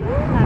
Bye.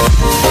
Thank